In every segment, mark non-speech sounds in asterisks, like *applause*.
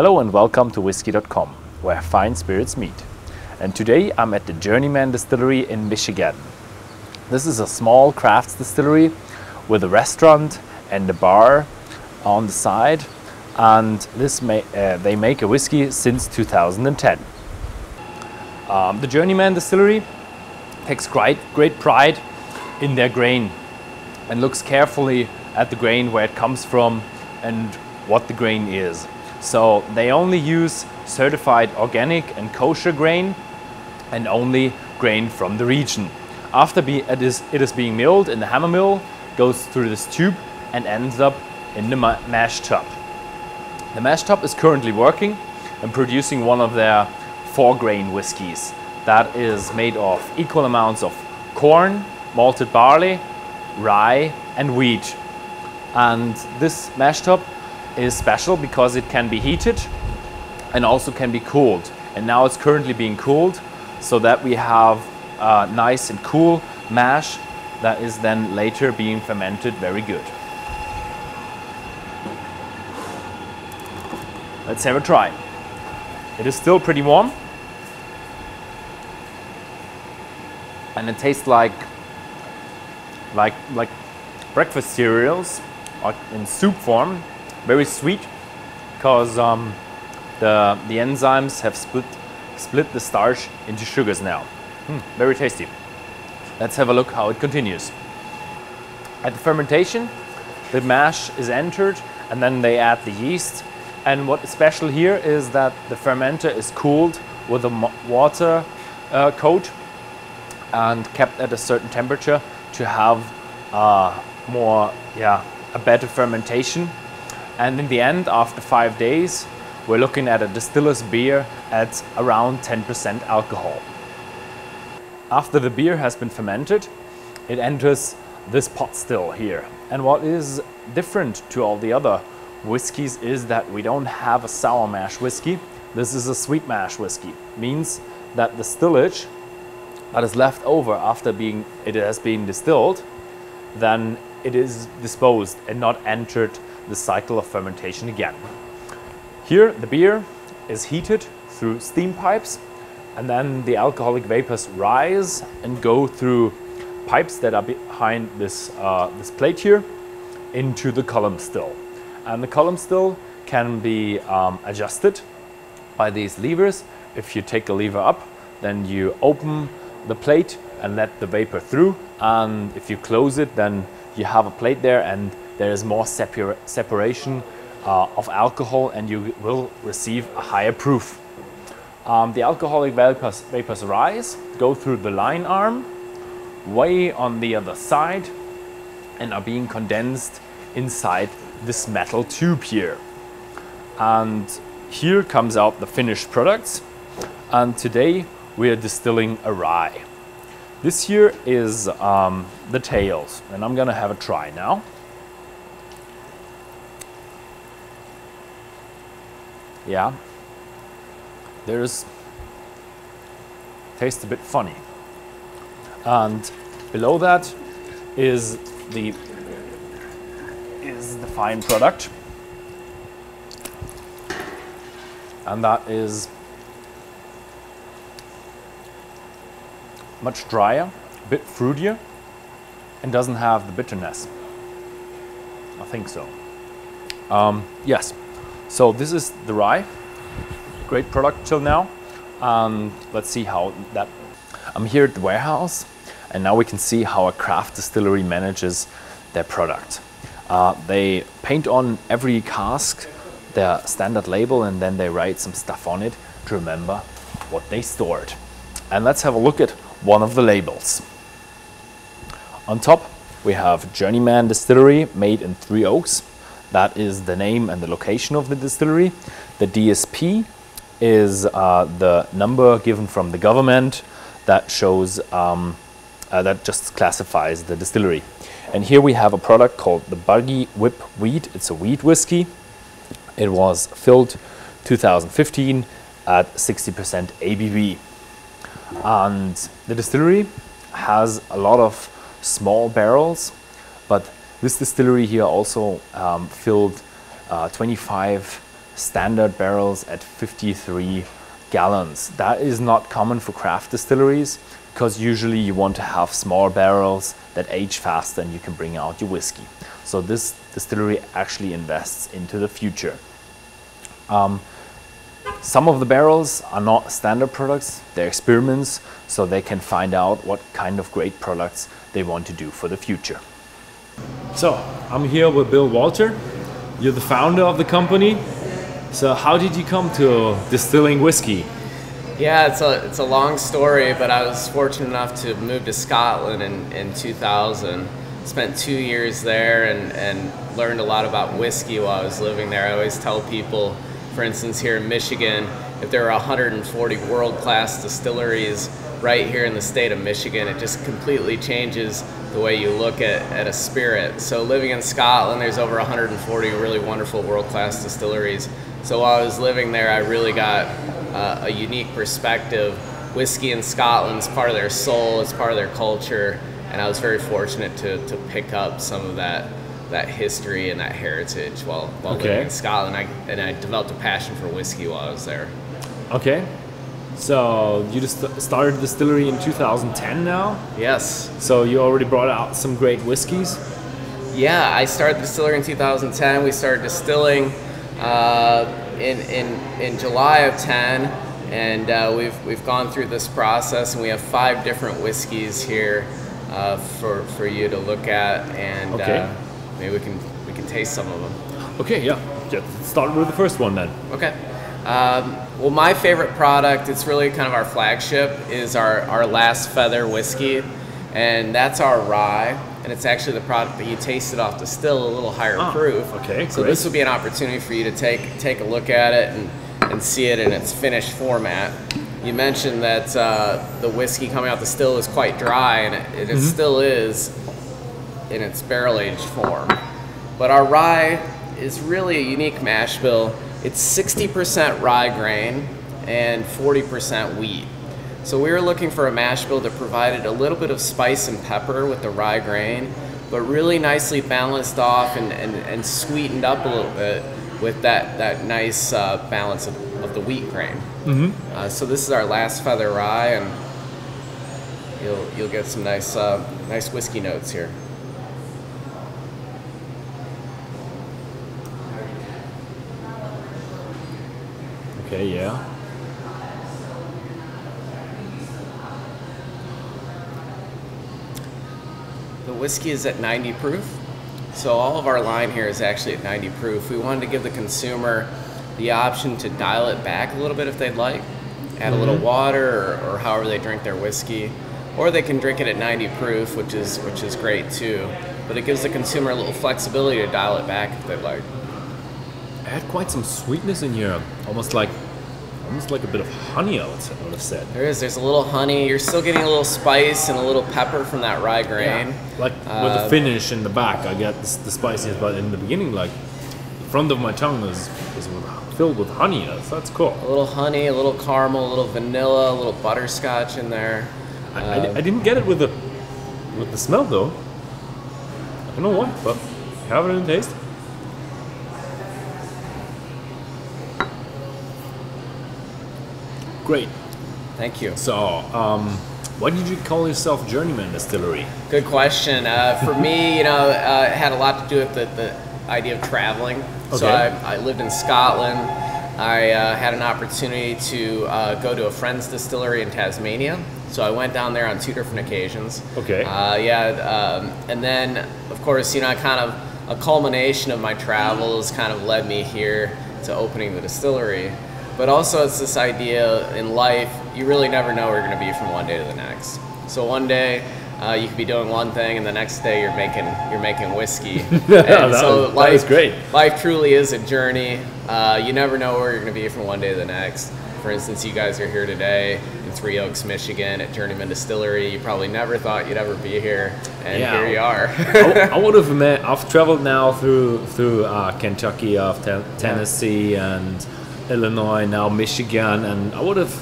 Hello and welcome to Whisky.com, where fine spirits meet. And today I'm at the Journeyman Distillery in Michigan. This is a small crafts distillery with a restaurant and a bar on the side, and this uh, they make a whiskey since 2010. Um, the Journeyman Distillery takes great, great pride in their grain and looks carefully at the grain where it comes from and what the grain is. So they only use certified organic and kosher grain and only grain from the region. After it, is, it is being milled in the hammer mill, goes through this tube and ends up in the ma mash tub. The mash tub is currently working and producing one of their four grain whiskies that is made of equal amounts of corn, malted barley, rye and wheat. And this mash tub is special because it can be heated and also can be cooled. And now it's currently being cooled so that we have a nice and cool mash that is then later being fermented very good. Let's have a try. It is still pretty warm. And it tastes like like like breakfast cereals in soup form very sweet because um, the, the enzymes have split, split the starch into sugars now. Mm, very tasty. Let's have a look how it continues. At the fermentation, the mash is entered and then they add the yeast. And what is special here is that the fermenter is cooled with a water uh, coat and kept at a certain temperature to have uh, more, yeah, a better fermentation and in the end, after five days, we're looking at a distiller's beer at around 10% alcohol. After the beer has been fermented, it enters this pot still here. And what is different to all the other whiskies is that we don't have a sour mash whiskey. This is a sweet mash whiskey. Means that the stillage that is left over after being it has been distilled, then it is disposed and not entered the cycle of fermentation again. Here the beer is heated through steam pipes and then the alcoholic vapors rise and go through pipes that are behind this, uh, this plate here into the column still. And the column still can be um, adjusted by these levers. If you take a lever up, then you open the plate and let the vapor through. And if you close it, then you have a plate there and there is more separa separation uh, of alcohol and you will receive a higher proof. Um, the alcoholic vapors, vapors rise, go through the lyne arm, way on the other side, and are being condensed inside this metal tube here. And here comes out the finished products. And today we are distilling a rye. This here is um, the tails, and I'm gonna have a try now. Yeah, there's tastes a bit funny. And below that is the is the fine product. And that is much drier, a bit fruitier, and doesn't have the bitterness. I think so. Um, yes, so this is the rye. Great product till now. Um, let's see how that. I'm here at the warehouse and now we can see how a craft distillery manages their product. Uh, they paint on every cask their standard label and then they write some stuff on it to remember what they stored. And let's have a look at one of the labels. On top we have Journeyman Distillery made in Three Oaks that is the name and the location of the distillery. The DSP is uh, the number given from the government that shows, um, uh, that just classifies the distillery. And here we have a product called the Buggy Whip Wheat. It's a wheat whiskey. It was filled 2015 at 60% ABV. And the distillery has a lot of small barrels, but this distillery here also um, filled uh, 25 standard barrels at 53 gallons. That is not common for craft distilleries because usually you want to have small barrels that age faster and you can bring out your whiskey. So this distillery actually invests into the future. Um, some of the barrels are not standard products, they're experiments, so they can find out what kind of great products they want to do for the future. So, I'm here with Bill Welter. You're the founder of the company. So, how did you come to distilling whiskey? Yeah, it's a, it's a long story, but I was fortunate enough to move to Scotland in, in 2000. Spent two years there and, and learned a lot about whiskey while I was living there. I always tell people, for instance, here in Michigan, if there are 140 world class distilleries right here in the state of Michigan, it just completely changes the way you look at, at a spirit. So, living in Scotland, there's over 140 really wonderful world class distilleries. So, while I was living there, I really got uh, a unique perspective. Whiskey in Scotland is part of their soul, it's part of their culture, and I was very fortunate to, to pick up some of that that history and that heritage while, while Okay. living in Scotland. I, and I developed a passion for whiskey while I was there. Okay. So, you just started the distillery in 2010 now? Yes. So, you already brought out some great whiskeys? Yeah, I started the distillery in 2010. We started distilling uh, in, in, in July of 10, and uh, we've, we've gone through this process, and we have five different whiskeys here uh, for, for you to look at, and Okay. uh, maybe we can, we can taste some of them. Okay, yeah. Just start with the first one then. Okay. Um, well, my favorite product, it's really kind of our flagship, is our, our Last Feather whiskey. And that's our rye. And it's actually the product that you tasted off the still, a little higher Ah, proof. okay, So great. this would be an opportunity for you to take, take a look at it and, and see it in its finished format. You mentioned that uh, the whiskey coming out the still is quite dry, and it, it Mm-hmm. still is in its barrel aged form. But our rye is really a unique mash bill. It's 60% rye grain and 40% wheat. So we were looking for a mash bill that provided a little bit of spice and pepper with the rye grain, but really nicely balanced off and, and, and sweetened up a little bit with that, that nice uh, balance of, of the wheat grain. Mm-hmm. Uh, so this is our last feather rye, and you'll, you'll get some nice, uh, nice whiskey notes here. Okay, yeah. The whiskey is at 90 proof. So all of our line here is actually at 90 proof. We wanted to give the consumer the option to dial it back a little bit if they'd like, add a little mm-hmm. water or, or however they drink their whiskey, or they can drink it at 90 proof, which is which is great too. But it gives the consumer a little flexibility to dial it back if they'd like. I had quite some sweetness in here, almost like, almost like a bit of honey. I would, say, I would have said. There is. There's a little honey. You're still getting a little spice and a little pepper from that rye grain. Yeah. Like with Uh, the finish in the back, I get the, the spiciness, but in the beginning, like the front of my tongue is is filled with honey. That's, that's cool. A little honey, a little caramel, a little vanilla, a little butterscotch in there. I, I, I didn't get it with the with the smell though. I don't know why, but have it in taste. Great. Thank you. So, um, why did you call yourself Journeyman Distillery? Good question. Uh, for me, you know, uh, it had a lot to do with the, the idea of traveling. So Okay. I, I lived in Scotland. I uh, had an opportunity to uh, go to a friend's distillery in Tasmania. So I went down there on two different occasions. Okay. Uh, yeah, um, and then of course, you know, I kind of a culmination of my travels kind of led me here to opening the distillery. But also, it's this idea in life you really never know where you're going to be from one day to the next. So one day. Uh, you could be doing one thing, and the next day you're making you're making whiskey. *laughs* and That so was- life great. Life truly is a journey. Uh, you never know where you're going to be from one day to the next. For instance, you guys are here today in Three Oaks, Michigan, at Journeyman Distillery. You probably never thought you'd ever be here, and Yeah. here you are. I, *laughs* I would have met. I've traveled now through through uh, Kentucky, of ten, Tennessee, and Illinois, now Michigan, and I would have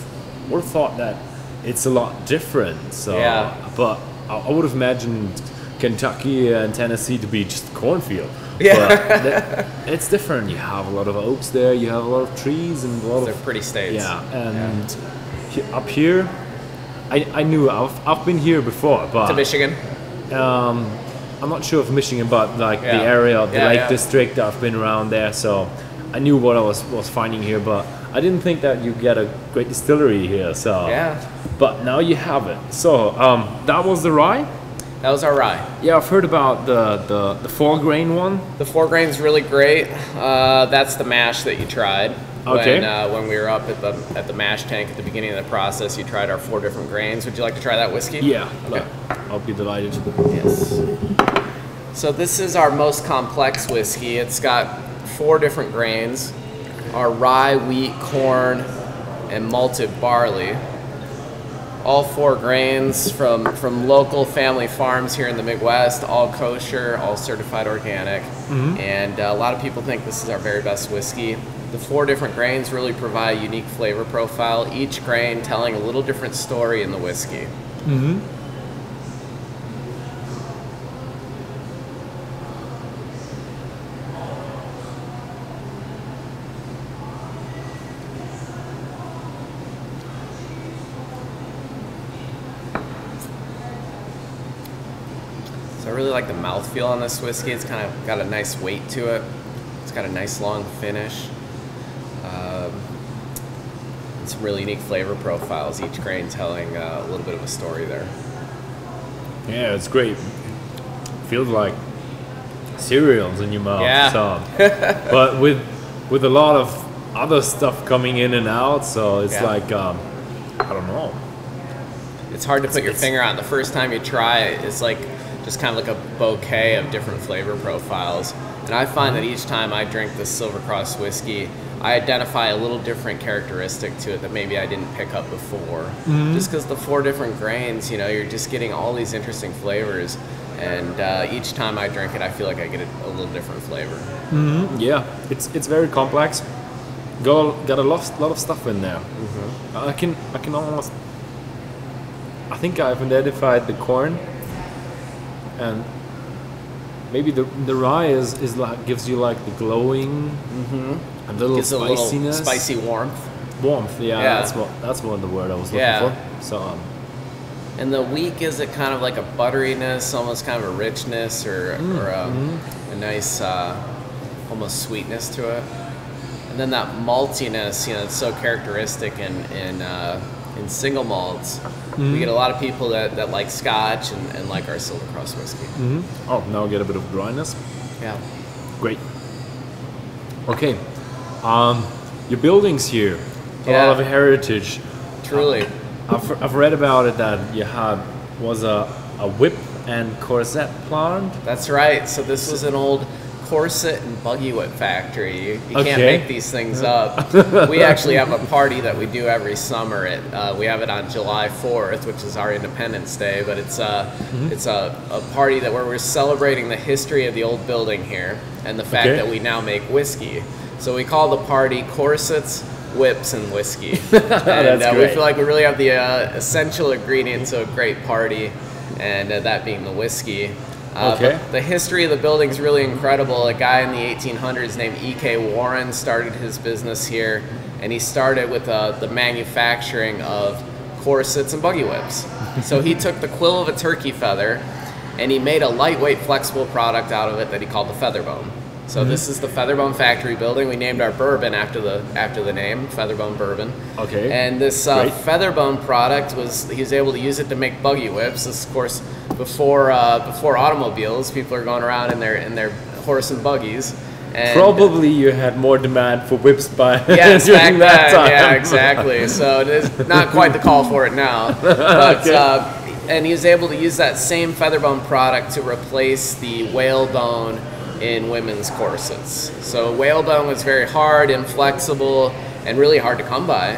would have thought that it's a lot different. So, Yeah. but I, would have imagined Kentucky and Tennessee to be just cornfield. Yeah. But it's different. You have a lot of oaks there. You have a lot of trees and a lot They're of pretty states. yeah. And he- up here, I, I knew I've, I've been here before, but To Michigan. um, I'm not sure of Michigan, but like Yeah. the area, of the Yeah, Lake yeah. District, I've been around there, so I knew what I was was finding here. But I didn't think that you get a great distillery here. So Yeah. But now you have it. So um, that was the rye. That was our rye. Yeah, I've heard about the the, the four grain one. The four grain's really great. Uh, that's the mash that you tried. Okay. When, uh, when we were up at the at the mash tank at the beginning of the process, you tried our four different grains. Would you like to try that whiskey? Yeah. Okay. I'll be delighted. Yes. So this is our most complex whiskey. It's got four different grains: are rye, wheat, corn, and malted barley. All four grains from from local family farms here in the Midwest, all kosher, all certified organic. And uh, a lot of people think this is our very best whiskey. The four different grains really provide a unique flavor profile, each grain telling a little different story in the whiskey. So I really on this whiskey. It's kind of got a nice weight to it. It's got a nice long finish. Um, some really unique flavor profiles. Each grain telling uh, a little bit of a story there. Yeah, it's great. Feels like cereals in your mouth. Yeah. So, *laughs* but with with a lot of other stuff coming in and out, so it's Yeah. like um, I don't know. It's hard to put your it's- finger on. The first time you try it, it's like just kind of like a bouquet of different flavor profiles. And I find that each time I drink this Silver Cross whiskey, I identify a little different characteristic to it that maybe I didn't pick up before. Mm-hmm. Just because the four different grains, you know, you're just getting all these interesting flavors. And uh, each time I drink it, I feel like I get a, a little different flavor. Mm-hmm. Yeah, it's it's very complex. Got a, got a lot, lot of stuff in there. Mm-hmm. I can I can almost. I think I've identified the corn, and maybe the the rye is, is like gives you like the glowing, a little Gives a little spiciness, spicy warmth. warmth. Yeah, Yeah. that's what that's what the word I was looking Yeah. for. So um, And the wheat gives it kind of like a butteriness, almost kind of a richness or, or a, a nice, uh, almost sweetness to it. And then that maltiness, you know, it's so characteristic in in, uh, in single malts. We get a lot of people that, that like Scotch and, and like our Silver Cross whiskey. oh, now get a bit of dryness. Yeah. Great. Okay, um, your buildings here, a Yeah. lot of heritage. Truly. I've, I've read about it that you had was a, a whip and corset plant. That's right. So this was an old corset and buggy whip factory. You, you can't make these things up. *laughs* we actually have a party that we do every summer. It uh, we have it on July 4th, which is our Independence Day. But it's a it's a, a party that where we're celebrating the history of the old building here and the fact Okay. that we now make whiskey. So we call the party corsets. Whips and whiskey, *laughs* and That's uh, we feel like we really have the uh, essential ingredients of a great party, and uh, that being the whiskey. Uh, Okay. the history of the building is really incredible. A guy in the 1800s named E.K. Warren started his business here, and he started with uh, the manufacturing of corsets and buggy whips. *laughs* so he took the quill of a turkey feather, and he made a lightweight, flexible product out of it that he called the Featherbone. So this is the Featherbone Factory building. We named our bourbon after the after the name Featherbone Bourbon. Okay. And this uh, Featherbone product was he was able to use it to make buggy whips. This, of course, before uh, before automobiles, people are going around in their in their horse and buggies. And Probably you had more demand for whips by *laughs* Yes, during that then. time. Yeah, exactly. *laughs* So it is not quite the call for it now. *laughs* But Okay. uh, and he was able to use that same featherbone product to replace the whalebone in women's corsets. So whalebone was very hard, inflexible, and really hard to come by.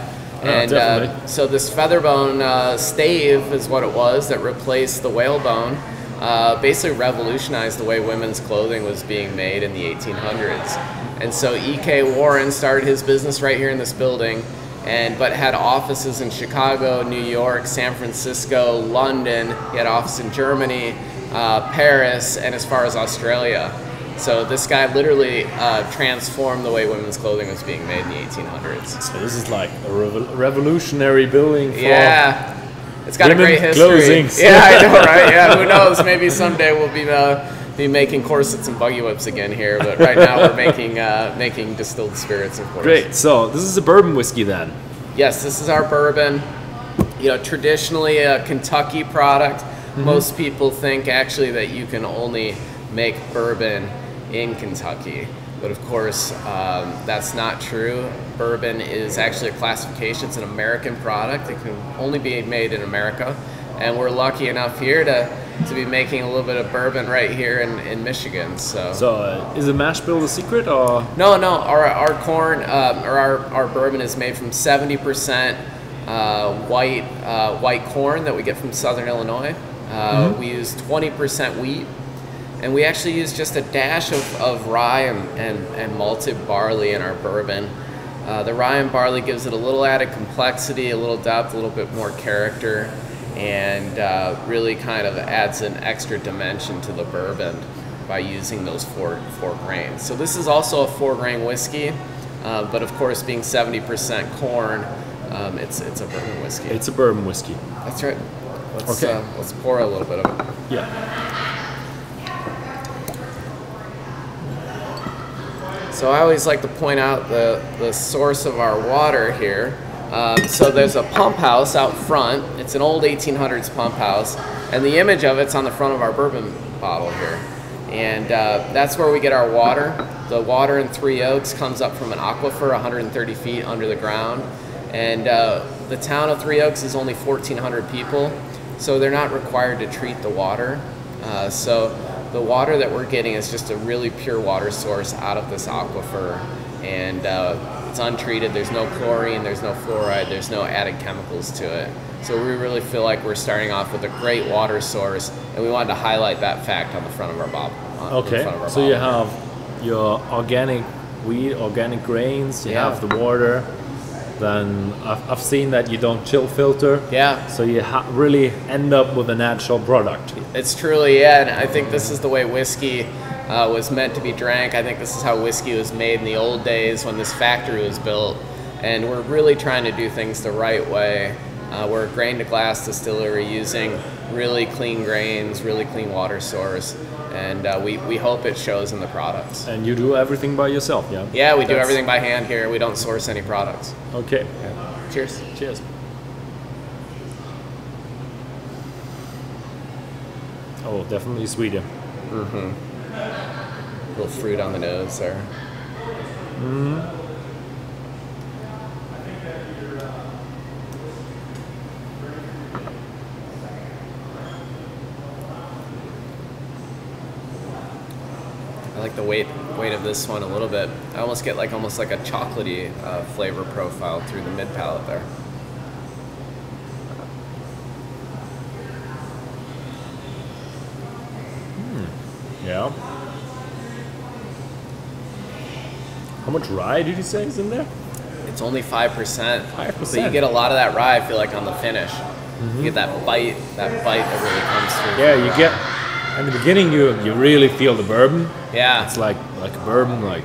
and uh, so this featherbone uh, stave is what it was that replaced the whalebone. Uh, basically revolutionized the way women's clothing was being made in the 1800s. And so E.K. Warren started his business right here in this building, and but had offices in Chicago, New York, San Francisco, London. He had office in Germany, uh, Paris, and as far as Australia. So this guy literally uh, transformed the way women's clothing was being made in the 1800s. So this is like a revo- revolutionary building for Yeah, it's got a great history. *laughs* Yeah, I know, right? Yeah, who *laughs* knows? Maybe someday we'll be uh, be making corsets and buggy whips again here. But right now we're making uh, making distilled spirits, of course. Great. So this is a bourbon whiskey then. Yes, this is our bourbon. You know, traditionally a Kentucky product. Most people think actually that you can only make bourbon in Kentucky. But of course, um, that's not true. Bourbon is actually a classification, it's an American product. It can only be made in America. And we're lucky enough here to, to be making a little bit of bourbon right here in, in Michigan. So, So uh, is the mash bill the secret or? no, no. Our, our corn um, or our, our bourbon is made from seventy percent uh, white uh, white corn that we get from Southern Illinois. Uh, We use twenty percent wheat, and we actually use just a dash of, of rye and, and, and malted barley in our bourbon. Uh, the rye and barley gives it a little added complexity, a little depth, a little bit more character, and uh, really kind of adds an extra dimension to the bourbon by using those four four grains. So this is also a four grain whiskey, uh, but of course, being seventy percent corn, um, it's it's a bourbon whiskey. It's a bourbon whiskey. That's right. Let's Okay. uh, let's pour a little bit of it. Yeah. So I always like to point out the, the source of our water here. Um, so there's a pump house out front. It's an old 1800s pump house, and the image of it's on the front of our bourbon bottle here. And uh, that's where we get our water. The water in Three Oaks comes up from an aquifer 130 feet under the ground. And uh, the town of Three Oaks is only 1,400 people, so they're not required to treat the water. Uh, so the water that we're getting is just a really pure water source out of this aquifer, and uh, it's untreated. There's no chlorine, there's no fluoride, there's no added chemicals to it. So we really feel like we're starting off with a great water source, and we wanted to highlight that fact on the front of our the Okay. our So you have your organic wheat, organic grains. You Yeah. have the water. Then I've, I've seen that you don't chill filter. Yeah. So you ha- really end up with a natural product. It's truly, yeah, and I think this is the way whiskey uh, was meant to be drank. I think this is how whiskey was made in the old days when this factory was built. And we're really trying to do things the right way. Uh, we're a grain to glass distillery using really clean grains, really clean water source, and uh, we, we hope it shows in the products. And you do everything by yourself, yeah? Yeah, we do everything by hand here. We don't source any products. Okay. Cheers. Cheers. Oh, definitely sweeter. A little fruit on the nose there. I like the weight weight of this one a little bit. I almost get like almost like a chocolatey uh, flavor profile through the mid palate there. Yeah. How much rye did you say is in there? It's only five percent. 5%. But you get a lot of that rye. I feel like on the finish, you get that bite, that bite that really comes through. Yeah, you get. In the beginning, you you really feel the bourbon. Yeah, It's like like a bourbon, like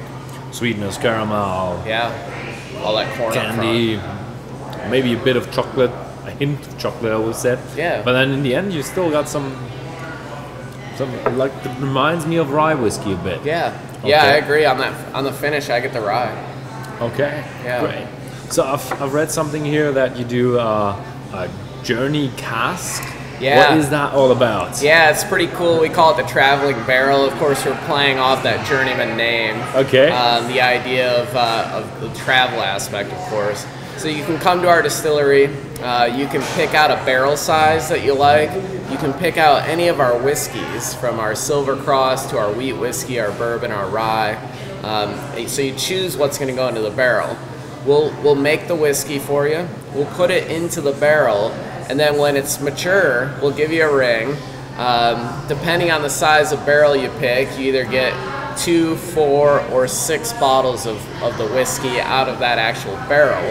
sweetness, caramel, yeah. All that corn candy, maybe a bit of chocolate, a hint of chocolate, I would say. Yeah. But then in the end, you still got some. Some like it reminds me of rye whiskey a bit. Yeah, yeah. I agree on that. On the finish, I get the rye. Okay. Yeah. Great. So I've, I've read something here that you do uh, a journey cask. Yeah. What is that all about? Yeah, it's pretty cool. We call it the traveling barrel. Of course, we're playing off that journeyman name. Okay. Um, the idea of, uh, of the travel aspect, of course. So you can come to our distillery. Uh, you can pick out a barrel size that you like. You can pick out any of our whiskeys, from our Silver Cross to our wheat whiskey, our bourbon, our rye. Um, so you choose what's going to go into the barrel. We'll we'll make the whiskey for you. We'll put it into the barrel, and then when it's mature, we'll give you a ring. Um, depending on the size of barrel you pick, you either get two, four, or six bottles of, of the whiskey out of that actual barrel.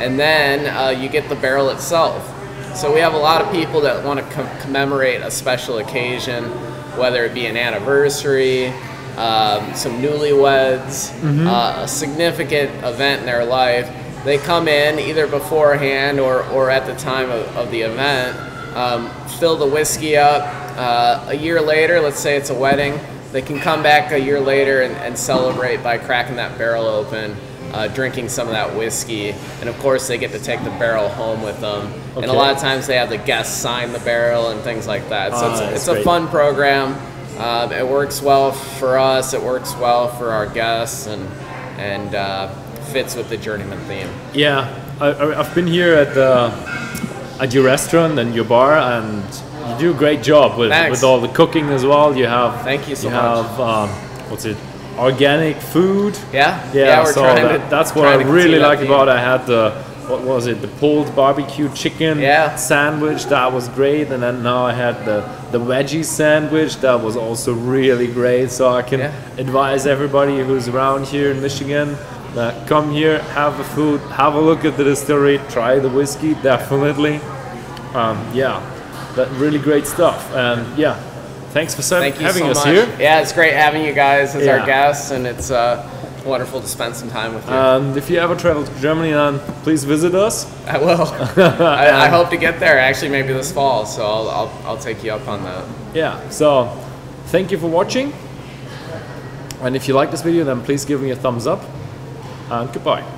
And then uh, you get the barrel itself. So we have a lot of people that want to com- commemorate a special occasion, whether it be an anniversary, um, some newlyweds, uh, a significant event in their life. They come in either beforehand or, or at the time of, of the event, um, fill the whiskey up. Uh, a year later, let's say it's a wedding, they can come back a year later and, and celebrate by cracking that barrel open, uh, drinking some of that whiskey, and of course they get to take the barrel home with them. And a lot of times they have the guests sign the barrel and things like that. So Ah, it's, it's a fun program. Um, it works well for us. It works well for our guests, and and uh, fits with the journeyman theme. Yeah, I, I've been here at the at your restaurant and your bar, and you do a great job with, Thanks. with all the cooking as well. You have Thank you so you much. have um, what's it? Organic food. Yeah, Yeah, we're so trying that, to. that's what I really like about. I had the what was it? The pulled barbecue chicken Yeah. sandwich that was great, and then now I had the the veggie sandwich that was also really great. So I can Yeah. advise everybody who's around here in Michigan. Uh, come here, have the food, have a look at the distillery, try the whiskey, definitely. Um, yeah, that really great stuff. And yeah, thanks for Thank having so us much. here. Yeah, it's great having you guys as Yeah. our guests, and it's uh, wonderful to spend some time with you. And if you ever travel to Germany, then please visit us. I will. *laughs* I, I hope to get there. Actually, maybe this fall. So I'll, I'll, I'll take you up on that. Yeah, so thank you for watching. And if you like this video, then please give me a thumbs up. And goodbye.